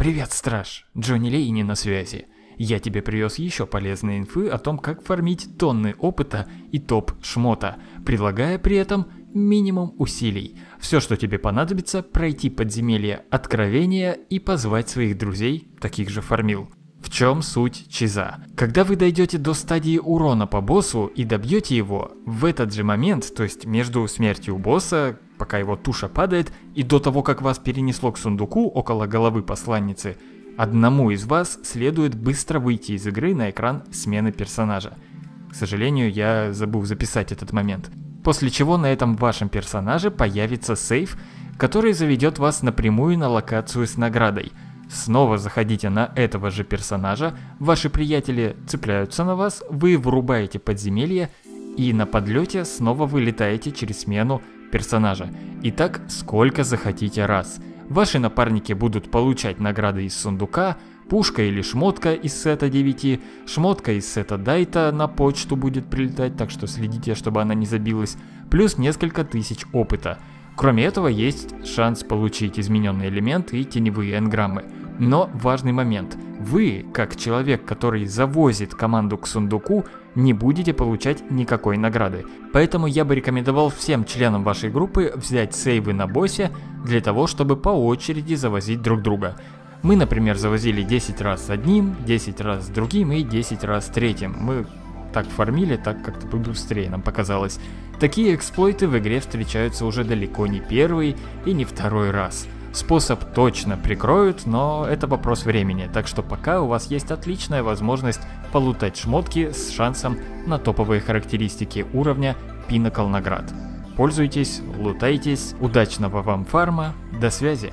Привет, страж, Джонни Лейни на связи. Я тебе привез еще полезные инфы о том, как фармить тонны опыта и топ шмота, предлагая при этом минимум усилий. Все, что тебе понадобится, пройти подземелье откровения и позвать своих друзей, таких же фармил. В чем суть чиза? Когда вы дойдете до стадии урона по боссу и добьете его, в этот же момент, то есть между смертью босса, пока его туша падает, и до того, как вас перенесло к сундуку около головы посланницы, одному из вас следует быстро выйти из игры на экран смены персонажа. К сожалению, я забыл записать этот момент. После чего на этом вашем персонаже появится сейф, который заведет вас напрямую на локацию с наградой – Снова заходите на этого же персонажа, ваши приятели цепляются на вас, вы вырубаете подземелье и на подлете снова вылетаете через смену персонажа. И так сколько захотите раз. Ваши напарники будут получать награды из сундука, пушка или шмотка из сета 9, шмотка из сета Дайта на почту будет прилетать, так что следите, чтобы она не забилась, плюс несколько тысяч опыта. Кроме этого, есть шанс получить измененные элементы и теневые энграммы. Но важный момент. Вы, как человек, который завозит команду к сундуку, не будете получать никакой награды. Поэтому я бы рекомендовал всем членам вашей группы взять сейвы на боссе для того, чтобы по очереди завозить друг друга. Мы, например, завозили 10 раз с одним, 10 раз с другим и 10 раз с третьим. Мы так фармили, так как-то быстрее нам показалось. Такие эксплойты в игре встречаются уже далеко не первый и не второй раз. Способ точно прикроют, но это вопрос времени, так что пока у вас есть отличная возможность полутать шмотки с шансом на топовые характеристики уровня Pinnacle наград. Пользуйтесь, лутайтесь, удачного вам фарма, до связи!